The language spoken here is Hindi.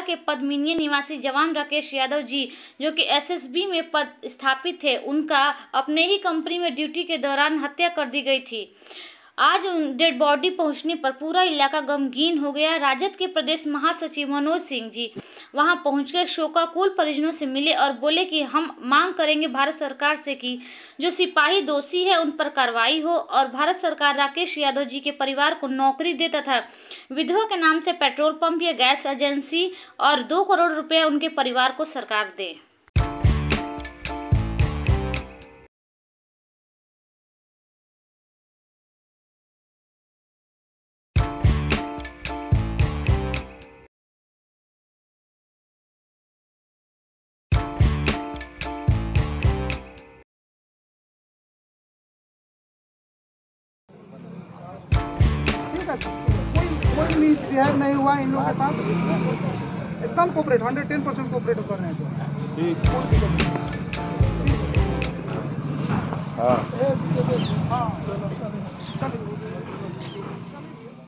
के पद्मिनी निवासी जवान राकेश यादव जी, जो कि एसएसबी में पद स्थापित थे, उनका अपने ही कंपनी में ड्यूटी के दौरान हत्या कर दी गई थी। आज डेड बॉडी पहुँचने पर पूरा इलाका गमगीन हो गया। राजद के प्रदेश महासचिव मनोज सिंह जी वहाँ पहुंचकर शोकाकुल परिजनों से मिले और बोले कि हम मांग करेंगे भारत सरकार से कि जो सिपाही दोषी है, उन पर कार्रवाई हो और भारत सरकार राकेश यादव जी के परिवार को नौकरी दे तथा विधवा के नाम से पेट्रोल पंप या गैस एजेंसी और दो करोड़ रुपया उनके परिवार को सरकार दे। कोई कोई मिसबिहेव नहीं हुआ इन लोगों के साथ? एकदम cooperate hundred ten percent cooperate कर रहे हैं सर। हाँ।